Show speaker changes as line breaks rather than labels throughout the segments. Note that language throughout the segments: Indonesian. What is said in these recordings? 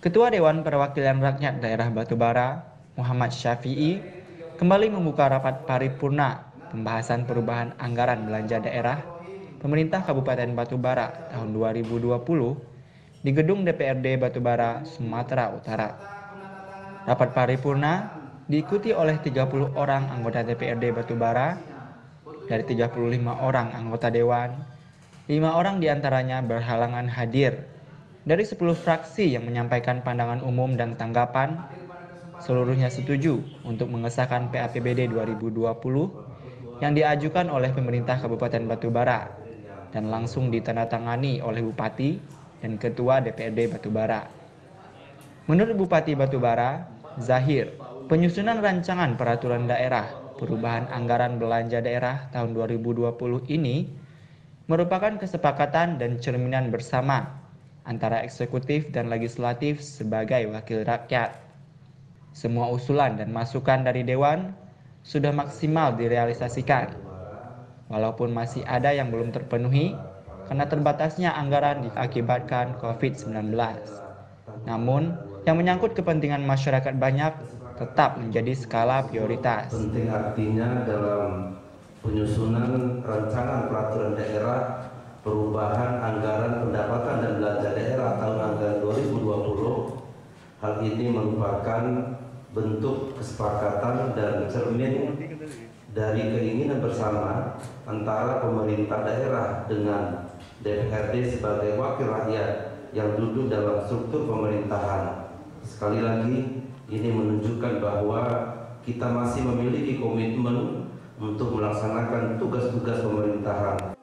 Ketua Dewan Perwakilan Rakyat Daerah Batubara, Muhammad Syafi'i, kembali membuka rapat paripurna pembahasan perubahan anggaran belanja daerah pemerintah Kabupaten Batubara tahun 2020 di gedung DPRD Batubara, Sumatera Utara. Rapat paripurna diikuti oleh 30 orang anggota DPRD Batubara dari 35 orang anggota dewan, lima orang di antaranya berhalangan hadir dari 10 fraksi yang menyampaikan pandangan umum dan tanggapan, seluruhnya setuju untuk mengesahkan PAPBD 2020 yang diajukan oleh pemerintah Kabupaten Batubara dan langsung ditandatangani oleh Bupati dan Ketua DPRD Batubara. Menurut Bupati Batubara, Zahir, penyusunan rancangan peraturan daerah perubahan anggaran belanja daerah tahun 2020 ini merupakan kesepakatan dan cerminan bersama antara eksekutif dan legislatif sebagai wakil rakyat. Semua usulan dan masukan dari Dewan sudah maksimal direalisasikan, walaupun masih ada yang belum terpenuhi karena terbatasnya anggaran diakibatkan COVID-19. Namun, yang menyangkut kepentingan masyarakat banyak tetap menjadi skala prioritas.
Penting artinya dalam penyusunan rancangan peraturan daerah perubahan anggaran pendapatan dan belanja daerah tahun anggaran 2020 hal ini merupakan bentuk kesepakatan dan cermin dari keinginan bersama antara pemerintah daerah dengan DPRD sebagai wakil rakyat yang duduk dalam struktur pemerintahan. Sekali lagi, ini menunjukkan bahwa kita masih memiliki komitmen untuk melaksanakan tugas-tugas pemerintahan.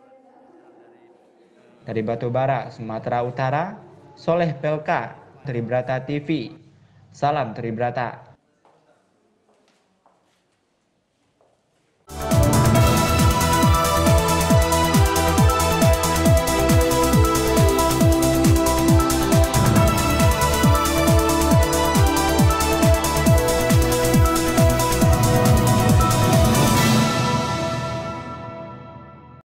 Dari Batubara, Sumatera Utara, Soleh Pelka, Tribrata TV. Salam Tribrata.